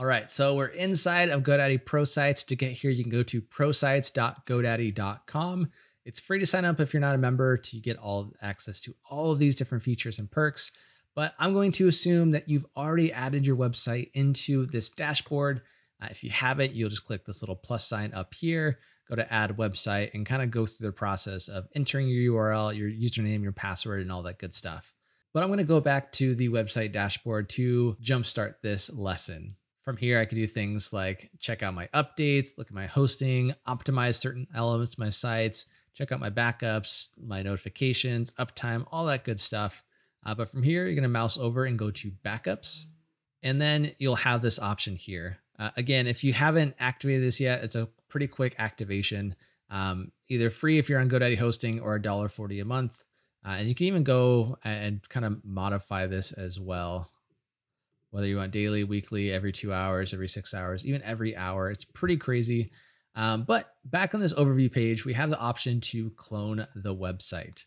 All right, so we're inside of GoDaddy Pro Sites. To get here, you can go to prosites.godaddy.com. It's free to sign up if you're not a member to get all access to all of these different features and perks. But I'm going to assume that you've already added your website into this dashboard. Uh, if you haven't, you'll just click this little plus sign up here, go to add website, and kind of go through the process of entering your URL, your username, your password, and all that good stuff. But I'm going to go back to the website dashboard to jumpstart this lesson. From here, I can do things like check out my updates, look at my hosting, optimize certain elements of my sites, check out my backups, my notifications, uptime, all that good stuff. Uh, but from here, you're going to mouse over and go to backups. And then you'll have this option here. Uh, again, if you haven't activated this yet, it's a pretty quick activation. Um, either free if you're on GoDaddy hosting or $1.40 a month. Uh, and you can even go and kind of modify this as well whether you want daily, weekly, every two hours, every six hours, even every hour. It's pretty crazy. Um, but back on this overview page, we have the option to clone the website.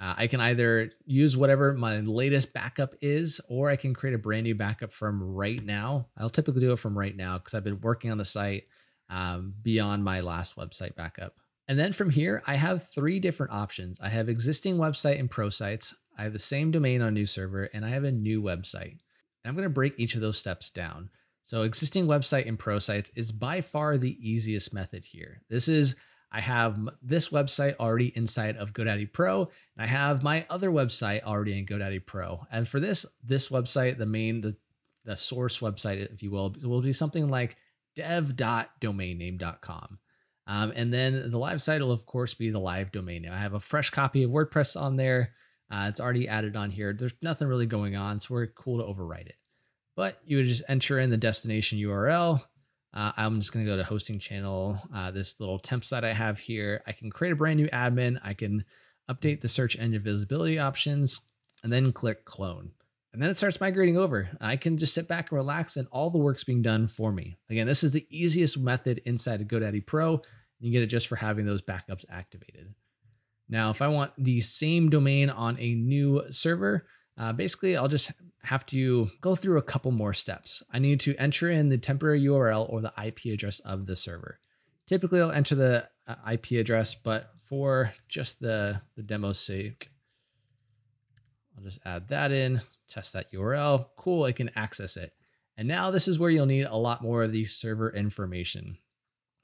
Uh, I can either use whatever my latest backup is, or I can create a brand new backup from right now. I'll typically do it from right now because I've been working on the site um, beyond my last website backup. And then from here, I have three different options. I have existing website and pro sites. I have the same domain on new server, and I have a new website. And I'm going to break each of those steps down. So existing website and pro sites is by far the easiest method here. This is, I have this website already inside of GoDaddy Pro, and I have my other website already in GoDaddy Pro. And for this, this website, the main, the, the source website, if you will, will be something like dev.domainname.com. Um, and then the live site will, of course, be the live domain name. I have a fresh copy of WordPress on there. Uh, it's already added on here. There's nothing really going on, so we're cool to overwrite it. But you would just enter in the destination URL. Uh, I'm just going to go to hosting channel, uh, this little temp site I have here. I can create a brand new admin. I can update the search engine visibility options and then click clone. And then it starts migrating over. I can just sit back and relax and all the work's being done for me. Again, this is the easiest method inside of GoDaddy Pro. You get it just for having those backups activated. Now, if I want the same domain on a new server, uh, basically I'll just have to go through a couple more steps. I need to enter in the temporary URL or the IP address of the server. Typically I'll enter the uh, IP address, but for just the, the demo's sake, I'll just add that in, test that URL. Cool, I can access it. And now this is where you'll need a lot more of the server information.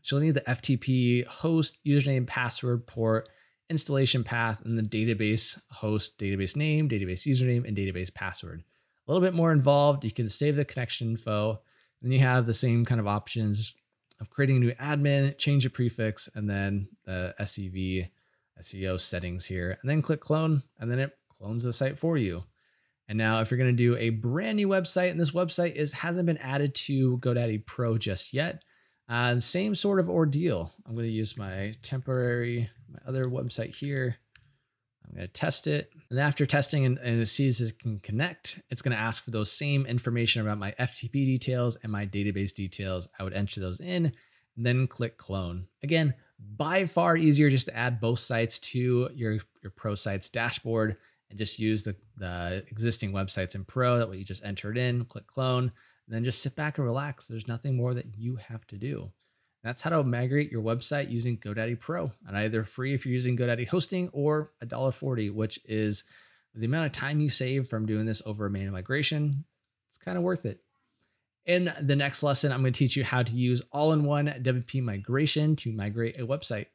So you'll need the FTP host, username, password, port, installation path, and the database host, database name, database username, and database password. A little bit more involved. You can save the connection info. Then you have the same kind of options of creating a new admin, change a prefix, and then the SEV, SEO settings here, and then click clone, and then it clones the site for you. And now if you're going to do a brand new website, and this website is hasn't been added to GoDaddy Pro just yet, uh, same sort of ordeal. I'm going to use my temporary, my other website here. I'm going to test it. And after testing and, and it sees it can connect, it's going to ask for those same information about my FTP details and my database details. I would enter those in and then click clone. Again, by far easier just to add both sites to your, your pro sites dashboard and just use the, the existing websites in pro that what you just entered in, click clone and then just sit back and relax. There's nothing more that you have to do. That's how to migrate your website using GoDaddy Pro, and either free if you're using GoDaddy hosting or $1.40, which is the amount of time you save from doing this over a manual migration. It's kind of worth it. In the next lesson, I'm going to teach you how to use all in one WP migration to migrate a website.